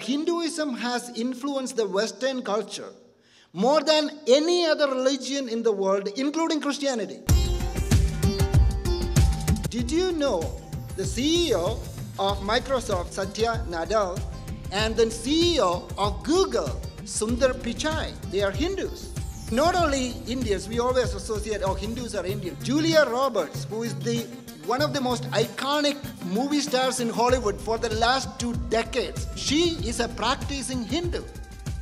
Hinduism has influenced the Western culture more than any other religion in the world, including Christianity. Did you know the CEO of Microsoft, Satya Nadella, and the CEO of Google, Sundar Pichai, they are Hindus. Not only Indians, we always associate, oh, Hindus are Indian. Julia Roberts, who is the one of the most iconic movie stars in Hollywood for the last two decades, she is a practicing Hindu.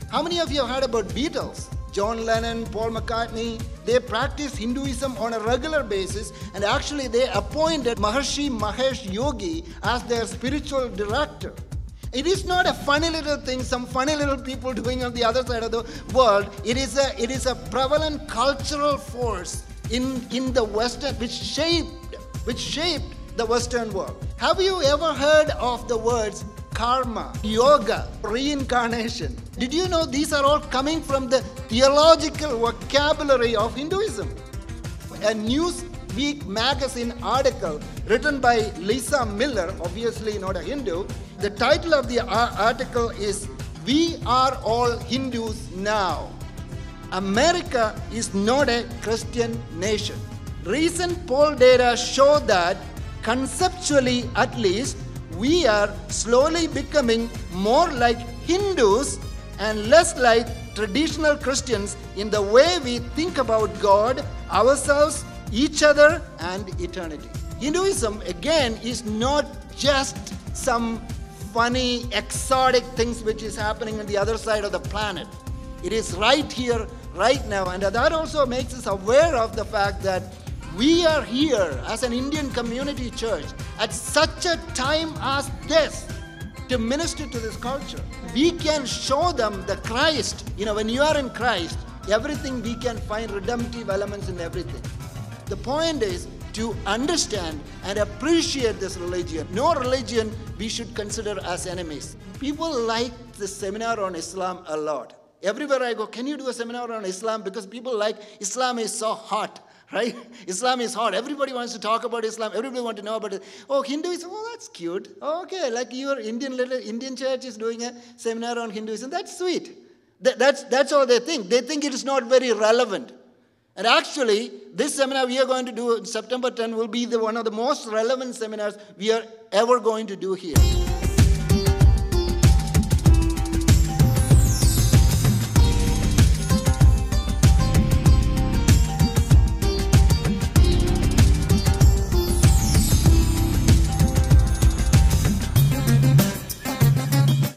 How many of you have heard about Beatles? John Lennon, Paul McCartney, they practice Hinduism on a regular basis and actually they appointed Maharshi Mahesh Yogi as their spiritual director. It is not a funny little thing, some funny little people doing on the other side of the world. It is a, it is a prevalent cultural force in, in the Western, which shaped, which shaped the Western world. Have you ever heard of the words karma, yoga, reincarnation? Did you know these are all coming from the theological vocabulary of Hinduism? A Newsweek magazine article written by Lisa Miller, obviously not a Hindu, the title of the article is We Are All Hindus Now. America is not a Christian nation. Recent poll data show that, conceptually at least, we are slowly becoming more like Hindus and less like traditional Christians in the way we think about God, ourselves, each other, and eternity. Hinduism, again, is not just some funny, exotic things which is happening on the other side of the planet. It is right here, right now. And that also makes us aware of the fact that we are here as an Indian community church at such a time as this to minister to this culture. We can show them the Christ. You know, when you are in Christ, everything we can find redemptive elements in everything. The point is, to understand and appreciate this religion. No religion we should consider as enemies. People like the seminar on Islam a lot. Everywhere I go, can you do a seminar on Islam? Because people like Islam is so hot right? Islam is hot. Everybody wants to talk about Islam. Everybody wants to know about it. Oh, Hinduism. Oh, that's cute. okay, like your Indian little Indian church is doing a seminar on Hinduism. That's sweet. That, that's that's all they think. They think it is not very relevant. And actually, this seminar we are going to do on September 10 will be the, one of the most relevant seminars we are ever going to do here.